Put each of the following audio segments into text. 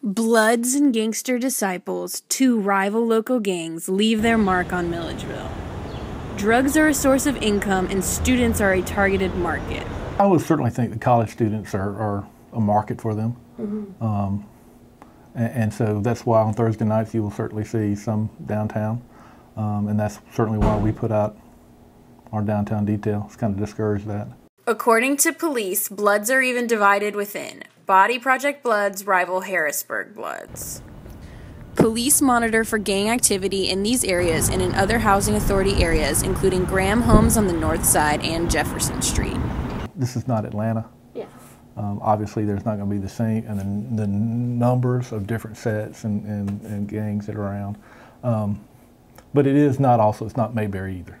Bloods and gangster disciples, two rival local gangs, leave their mark on Milledgeville. Drugs are a source of income, and students are a targeted market. I would certainly think that college students are, are a market for them. Mm-hmm. Um, and, and, so that's why on Thursday nights you will certainly see some downtown. Um, and that's certainly why we put out our downtown detail. It's kind of discourage that. According to police, Bloods are even divided within. Body Project Bloods rival Harrisburg Bloods. Police monitor for gang activity in these areas and in other housing authority areas, including Graham Homes on the north side and Jefferson Street. This is not Atlanta. Yeah. Um, obviously, there's not going to be the same, and the, the numbers of different sets and, and, and, gangs that are around. Um, but it is not also, it's not Mayberry either.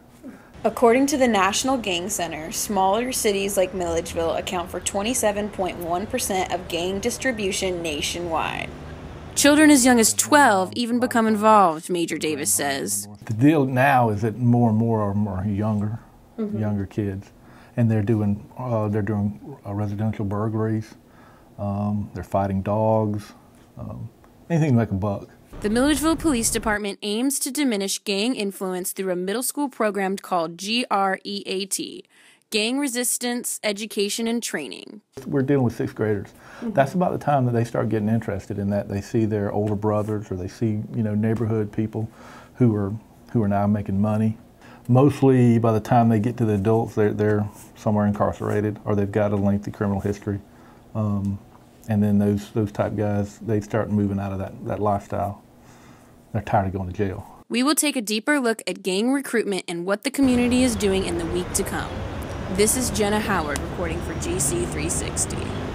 According to the National Gang Center, smaller cities like Milledgeville account for 27.1% of gang distribution nationwide. Children as young as 12 even become involved, Major Davis says. The deal now is that more and more are more younger, mm-hmm. younger kids, and they're doing uh, they're doing uh, residential burglaries. Um, they're fighting dogs, um, anything like a buck. The Milledgeville Police Department aims to diminish gang influence through a middle school program called GREAT Gang Resistance Education and Training. We're dealing with sixth graders. Mm-hmm. That's about the time that they start getting interested in that. They see their older brothers or they see, you know, neighborhood people who are who are now making money. Mostly by the time they get to the adults, they're, they're somewhere incarcerated or they've got a lengthy criminal history. Um, and then those, those type guys, they start moving out of that, that lifestyle. They're tired of going to jail. We will take a deeper look at gang recruitment and what the community is doing in the week to come. This is Jenna Howard reporting for GC360.